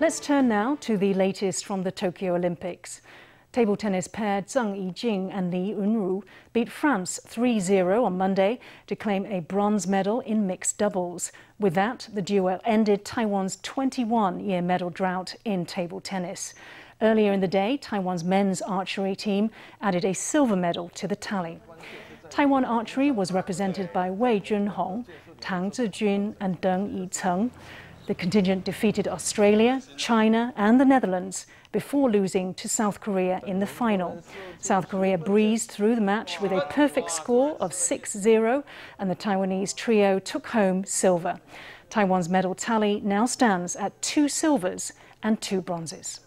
Let's turn now to the latest from the Tokyo Olympics. Table tennis pair Cheng I-ching and Lin Yun-ju beat France 3-0 on Monday to claim a bronze medal in mixed doubles. With that, the duo ended Taiwan's 21-year medal drought in table tennis. Earlier in the day, Taiwan's men's archery team added a silver medal to the tally. Taiwan archery was represented by Wei Chun-heng, Tang Chih-chun and Deng Yu-cheng. The contingent defeated Australia, China and the Netherlands before losing to South Korea in the final. South Korea breezed through the match with a perfect score of 6-0 and the Taiwanese trio took home silver. Taiwan's medal tally now stands at two silvers and two bronzes.